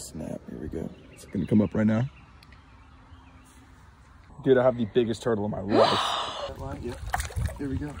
Snap. Here we go. It's going to come up right now. Dude, I have the biggest turtle in my life. Yep. Here we go.